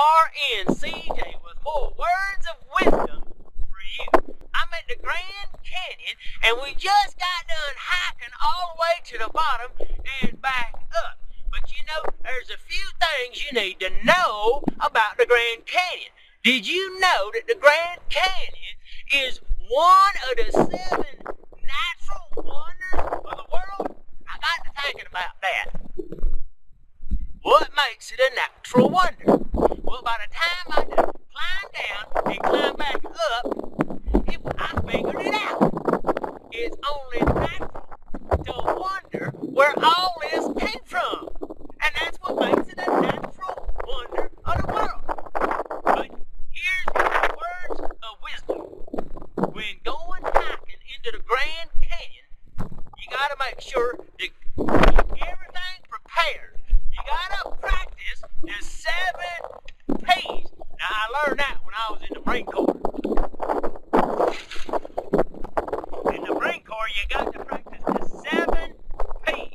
RNCJ with more words of wisdom for you. I'm at the Grand Canyon and we just got done hiking all the way to the bottom and back up. But you know, there's a few things you need to know about the Grand Canyon. Did you know that the Grand Canyon is one of the seven natural wonders of the world? I got to thinking about that. What makes it a natural wonder? Well, by the time I done climbed down and climbed back up, it, I figured it out. It's only natural to wonder where all this came from. And that's what makes it a natural wonder of the world. But here's the words of wisdom. When going hiking into the Grand Canyon, you gotta make sure to keep everything prepared. You gotta practice the seven P's. Now I learned that when I was in the Marine Corps. In the Marine Corps, you got to practice the seven P's.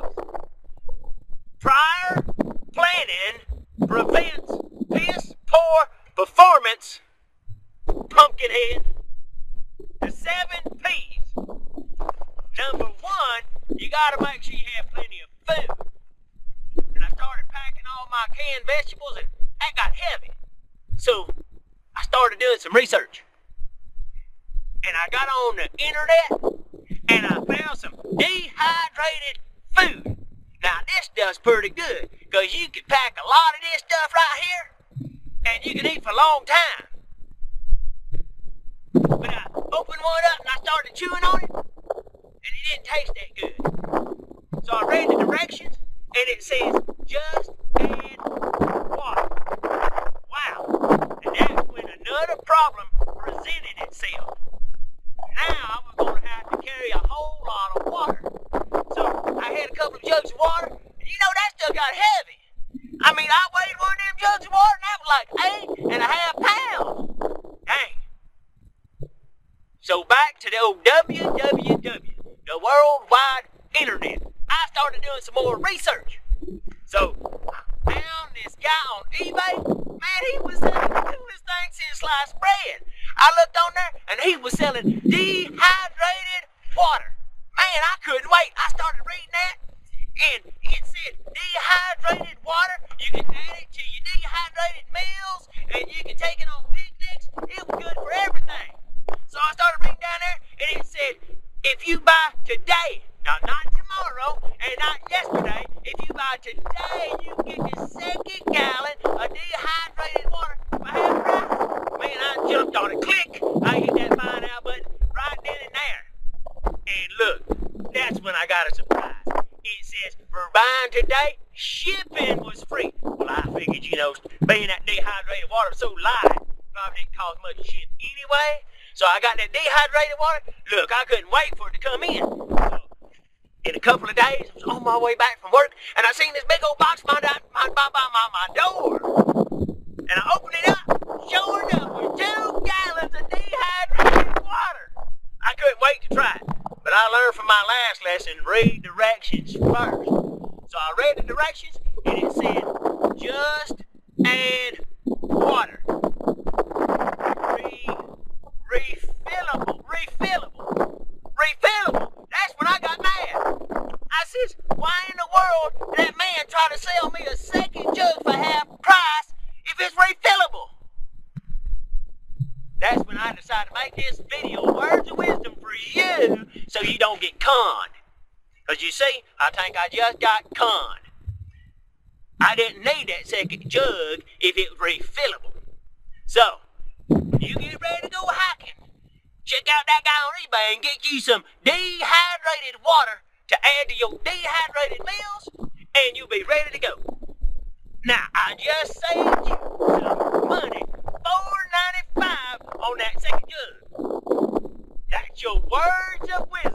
Prior planning prevents piss poor performance. Pumpkinhead. The seven P's. Number one, you gotta make sure you have plenty of food. And I started packing all my canned vegetables and that got heavy. So I started doing some research. And I got on the internet and I found some dehydrated food. Now this stuff's pretty good, cause you can pack a lot of this stuff right here, and you can eat for a long time. But I opened one up and I started chewing on it, and it didn't taste that good. So I read the directions, and it says just add water. Wow. And that's when another problem presented itself. Now I was going to have to carry a whole lot of water. So I had a couple of jugs of water, and you know that stuff got heavy. I weighed one of them jugs of water, and that was like eight and a half pounds. Dang. So back to the old www, the worldwide internet. I started doing some more research. So I found this guy on eBay. Man, he was selling the coolest thing since sliced bread. I looked on there and he was selling dehydrated water. Man, I couldn't wait. I started reading that you buy today, now not tomorrow and not yesterday, if you buy today, you get the second gallon of dehydrated water for half price. Man, I jumped on it. Click! I hit that buy now button right then and there. And look, that's when I got a surprise. It says, for buying today, shipping was free. Well, I figured, you know, being that dehydrated water so light, probably didn't cost much to ship anyway. So I got that dehydrated water. Look, I couldn't wait for it to come in. So in a couple of days, I was on my way back from work, and I seen this big old box by my, my, my, my, my door. And I opened it up. Sure enough, with two gallons of dehydrated water. I couldn't wait to try it. But I learned from my last lesson, read directions first. So I read the directions, and it said, just add water. Re, refillable, refillable, refillable. That's when I got mad. I says, why in the world did that man try to sell me a second jug for half price if it's refillable? That's when I decided to make this video words of wisdom for you so you don't get conned. Because you see, I think I just got conned. I didn't need that second jug if it was refillable. So, you get ready to go hiking. Check out that guy on eBay and get you some dehydrated water to add to your dehydrated meals, and you'll be ready to go. Now, I just saved you some money, $4.95 on that second jug. That's your words of wisdom.